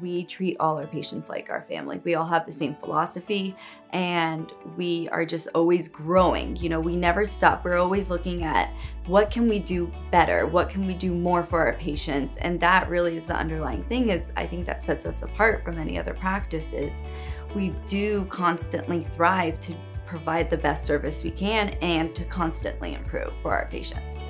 we treat all our patients like our family. We all have the same philosophy and we are just always growing. You know, we never stop. We're always looking at what can we do better? What can we do more for our patients? And that really is the underlying thing is I think that sets us apart from any other practices. We do constantly thrive to provide the best service we can and to constantly improve for our patients.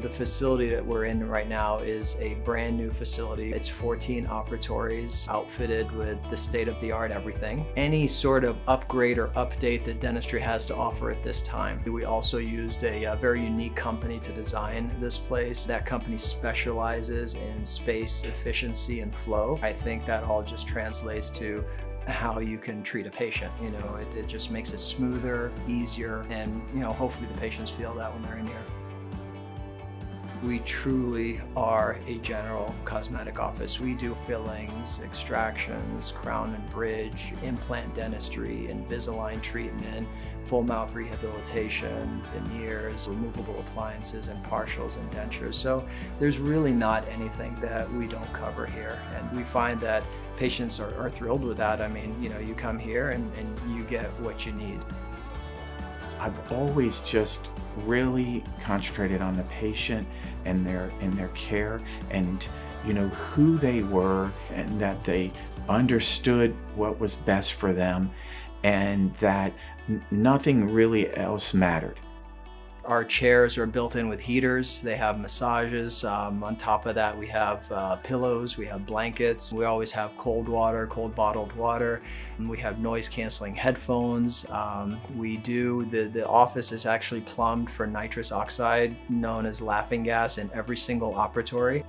The facility that we're in right now is a brand new facility. It's 14 operatories outfitted with the state-of-the-art everything. Any sort of upgrade or update that dentistry has to offer at this time. We also used a, a very unique company to design this place. That company specializes in space efficiency and flow. I think that all just translates to how you can treat a patient. You know, it, it just makes it smoother, easier, and you know, hopefully the patients feel that when they're in here. We truly are a general cosmetic office. We do fillings, extractions, crown and bridge, implant dentistry, Invisalign treatment, full mouth rehabilitation, veneers, removable appliances and partials and dentures. So there's really not anything that we don't cover here. And we find that patients are, are thrilled with that. I mean, you know, you come here and, and you get what you need. I've always just really concentrated on the patient and their and their care and you know who they were and that they understood what was best for them and that nothing really else mattered. Our chairs are built in with heaters. They have massages. Um, on top of that, we have uh, pillows, we have blankets. We always have cold water, cold bottled water. We have noise canceling headphones. Um, we do, the, the office is actually plumbed for nitrous oxide, known as laughing gas, in every single operatory.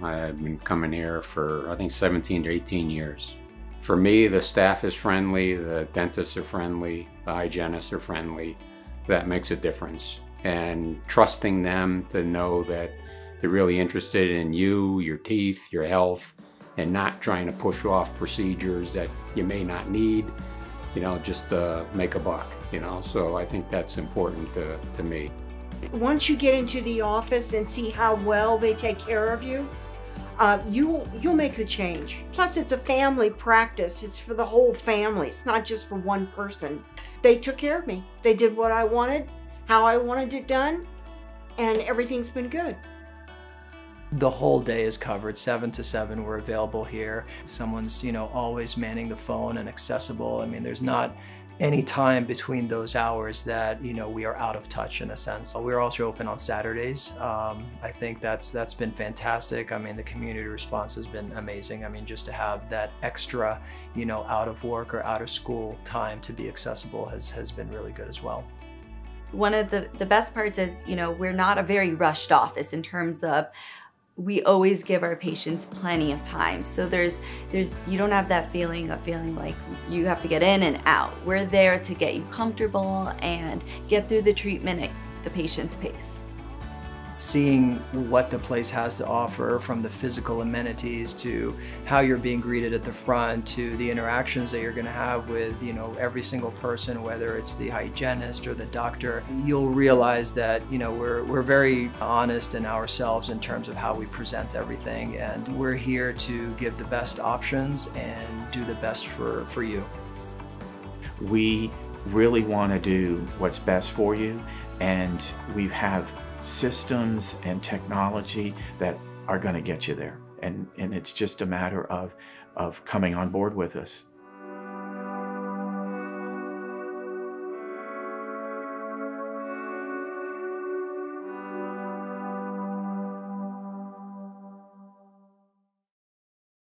I've been coming here for, I think, 17 to 18 years. For me, the staff is friendly, the dentists are friendly, the hygienists are friendly that makes a difference. And trusting them to know that they're really interested in you, your teeth, your health, and not trying to push off procedures that you may not need, you know, just to make a buck, you know. So I think that's important to, to me. Once you get into the office and see how well they take care of you, uh, you you'll make the change. Plus, it's a family practice. It's for the whole family. It's not just for one person. They took care of me. They did what I wanted, how I wanted it done, and everything's been good. The whole day is covered, seven to seven. We're available here. Someone's, you know, always manning the phone and accessible. I mean, there's not any time between those hours that you know we are out of touch in a sense. We're also open on Saturdays. Um, I think that's that's been fantastic. I mean, the community response has been amazing. I mean, just to have that extra, you know, out of work or out of school time to be accessible has has been really good as well. One of the the best parts is you know we're not a very rushed office in terms of we always give our patients plenty of time. So there's, there's, you don't have that feeling of feeling like you have to get in and out. We're there to get you comfortable and get through the treatment at the patient's pace seeing what the place has to offer from the physical amenities to how you're being greeted at the front to the interactions that you're going to have with you know every single person whether it's the hygienist or the doctor you'll realize that you know we're, we're very honest in ourselves in terms of how we present everything and we're here to give the best options and do the best for for you. We really want to do what's best for you and we have systems and technology that are going to get you there. And, and it's just a matter of, of coming on board with us.